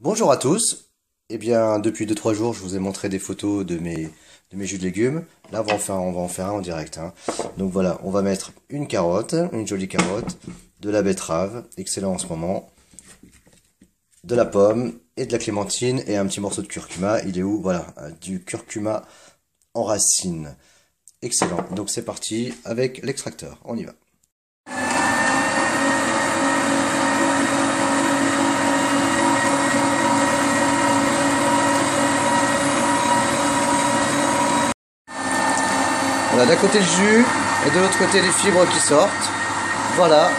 Bonjour à tous. Eh bien, depuis 2-3 jours, je vous ai montré des photos de mes, mes jus de légumes. Là, on va en faire, on va faire un en direct. hein. Donc voilà, on va mettre une carotte, une jolie carotte, de la betterave, excellent en ce moment, de la pomme et de la clémentine et un petit morceau de curcuma. Il est où? Voilà, euh, du curcuma en racine. Excellent. Donc c'est parti avec l'extracteur. On y va. D'un côté le jus et de l'autre côté les fibres qui sortent. Voilà.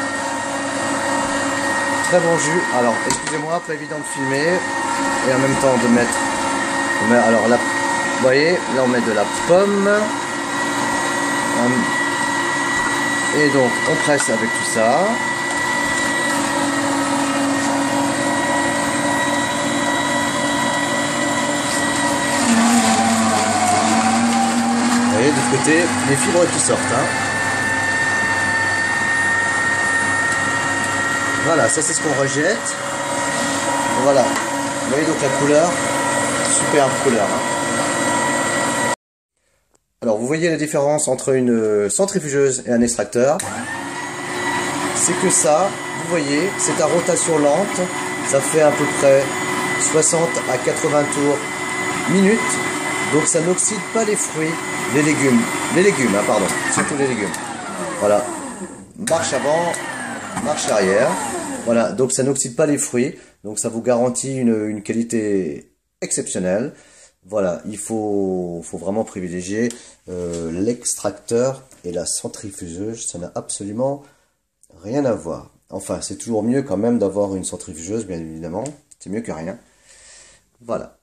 Très bon jus. Alors, excusez-moi, pas évident de filmer et en même temps de mettre. alors là, vous voyez, là on met de la pomme. Hum. Et donc on presse avec tout ça. Vous voyez, de l'autre côté, les fibres qui sortent. hein. Voilà, ça c'est ce qu'on rejette. Voilà. Vous voyez donc la couleur. Superbe couleur. hein. Alors vous voyez la différence entre une euh, centrifugeuse et un extracteur. C'est que ça, vous voyez, c'est à rotation lente. Ça fait à peu près 60 à 80 tours minute. Donc ça n'oxyde pas les fruits, les légumes. Les légumes, hein, pardon. Surtout les légumes. Voilà. Marche avant, marche arrière. Voilà, donc ça n'oxyde pas les fruits. Donc ça vous garantit une, qualité exceptionnelle. Voilà, il faut, faut vraiment privilégier euh, l'extracteur et la centrifugeuse. Ça n'a absolument rien à voir. Enfin, c'est toujours mieux quand même d'avoir une centrifugeuse, bien évidemment. C'est mieux que rien. Voilà.